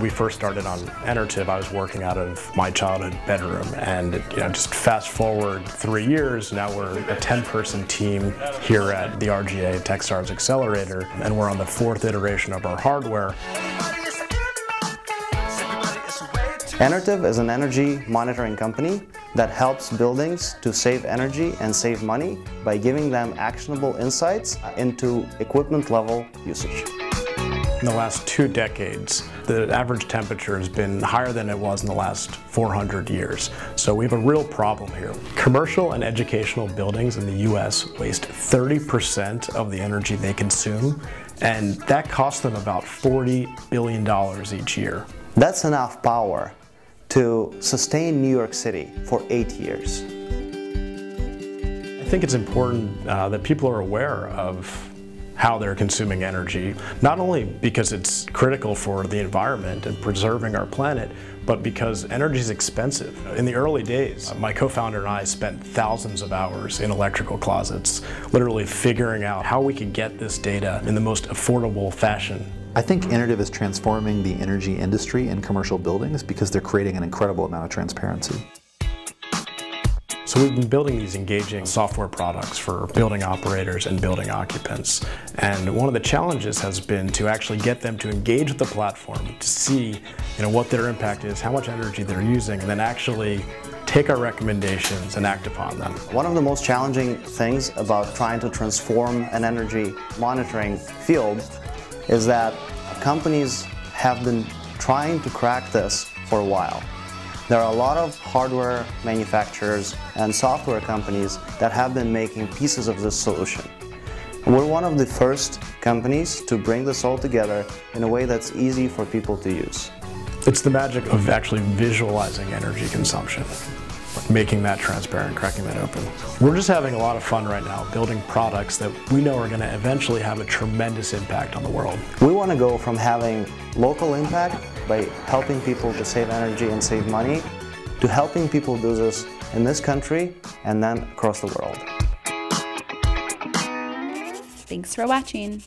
We first started on Enertiv, I was working out of my childhood bedroom and you know, just fast forward three years, now we're a 10-person team here at the RGA Techstars Accelerator and we're on the fourth iteration of our hardware. Enertiv is an energy monitoring company that helps buildings to save energy and save money by giving them actionable insights into equipment level usage. In the last two decades, the average temperature has been higher than it was in the last 400 years. So we have a real problem here. Commercial and educational buildings in the US waste 30% of the energy they consume, and that costs them about $40 billion each year. That's enough power to sustain New York City for eight years. I think it's important uh, that people are aware of how they're consuming energy, not only because it's critical for the environment and preserving our planet, but because energy is expensive. In the early days, my co-founder and I spent thousands of hours in electrical closets, literally figuring out how we could get this data in the most affordable fashion I think Enertiv is transforming the energy industry in commercial buildings because they're creating an incredible amount of transparency. So we've been building these engaging software products for building operators and building occupants. And one of the challenges has been to actually get them to engage with the platform, to see you know, what their impact is, how much energy they're using, and then actually take our recommendations and act upon them. One of the most challenging things about trying to transform an energy monitoring field is that companies have been trying to crack this for a while. There are a lot of hardware manufacturers and software companies that have been making pieces of this solution. We're one of the first companies to bring this all together in a way that's easy for people to use. It's the magic of actually visualizing energy consumption making that transparent, cracking that open. We're just having a lot of fun right now building products that we know are going to eventually have a tremendous impact on the world. We want to go from having local impact by helping people to save energy and save money to helping people do this in this country and then across the world. Thanks for watching.